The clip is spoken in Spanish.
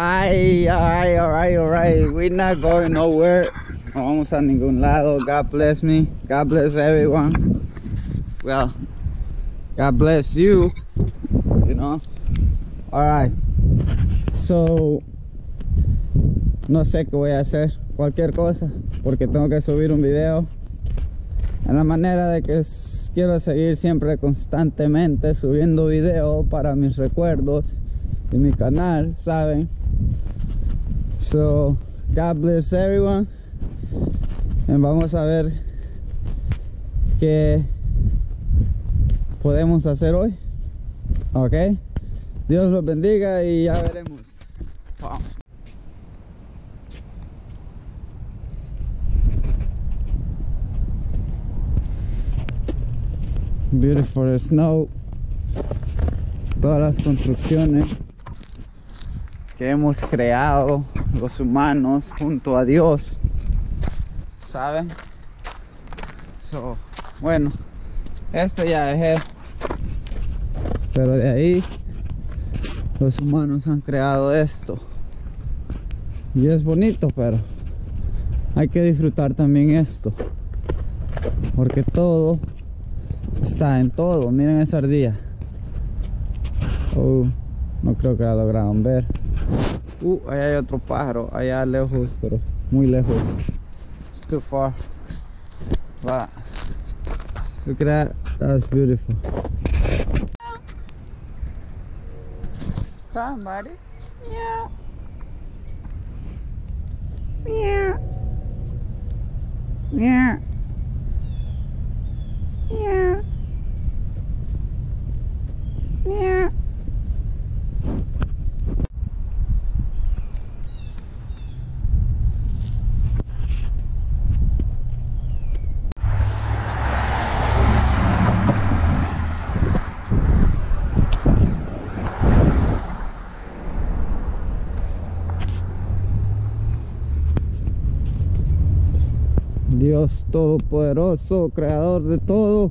Ay, alright, alright, alright. We're not going nowhere. No vamos a ningún lado. God bless me. God bless everyone. Well, God bless you. You know. Alright. So, no sé qué voy a hacer. Cualquier cosa. Porque tengo que subir un video. En la manera de que quiero seguir siempre constantemente subiendo video para mis recuerdos y mi canal, ¿saben? So, God bless everyone. Y vamos a ver qué podemos hacer hoy. Ok. Dios los bendiga y ya veremos. Beautiful snow. Todas las construcciones que hemos creado los humanos junto a Dios. ¿Saben? Bueno, esto ya dejé. Pero de ahí los humanos han creado esto. Y es bonito, pero hay que disfrutar también esto. Porque todo está en todo. Miren esa ardilla. Oh, no creo que la lograron ver. Uh, ahí hay otro pájaro, allá lejos, pero muy lejos. It's too far. Wow. Look at that. That's beautiful. Come, buddy. Meow. Meow. Meow. Dios Todopoderoso, Creador de todo.